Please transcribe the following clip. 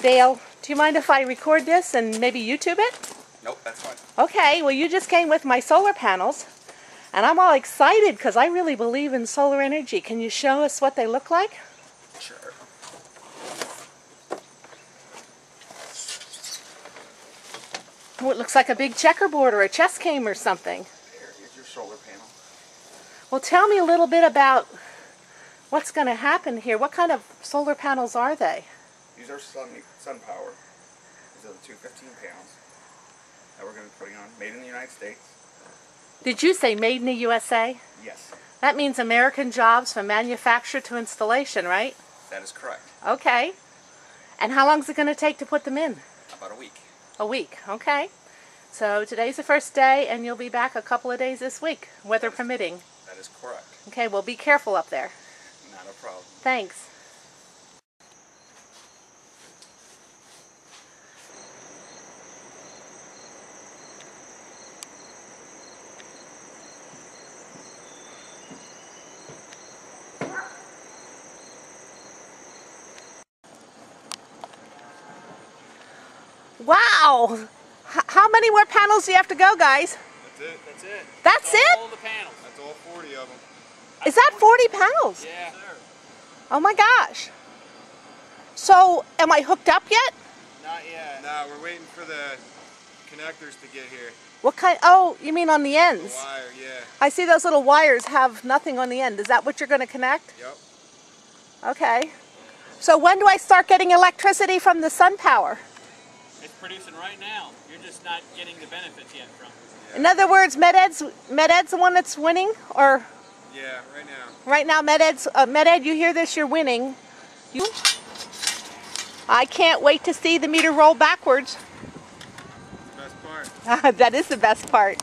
Dale, do you mind if I record this and maybe YouTube it? Nope, that's fine. Okay, well, you just came with my solar panels, and I'm all excited because I really believe in solar energy. Can you show us what they look like? Sure. Oh, it looks like a big checkerboard or a chess game or something. Here, here's your solar panel. Well, tell me a little bit about what's going to happen here. What kind of solar panels are they? These are sun, SunPower. These are the two 15 panels that we're going to be putting on. Made in the United States. Did you say made in the USA? Yes, That means American jobs from manufacture to installation, right? that is correct. Okay. And how long is it going to take to put them in? About a week. A week, okay. So today's the first day, and you'll be back a couple of days this week, weather permitting. That is correct. Okay, well, be careful up there. Not a problem. Thanks. Wow! H- how many more panels do you have to go, guys? That's it. That's it. That's it? All the panels. That's all 40 of them. Is that 40 panels? Yeah. Oh my gosh. So, am I hooked up yet? Not yet. No, we're waiting for the connectors to get here. What kind? Oh, you mean on the The ends? wire, yeah. I see those little wires have nothing on the end. Is that what you're going to connect? Yep. Okay. So when do I start getting electricity from the sun power? It's producing right now. You're just not getting the benefits yet from it. In other words, Met-Ed's Met-Ed's the one that's winning, or Yeah, right now. right now Met-Ed's uh, Met-Ed. You hear this? You're winning. You. I can't wait to see the meter roll backwards. Best part. that is the best part.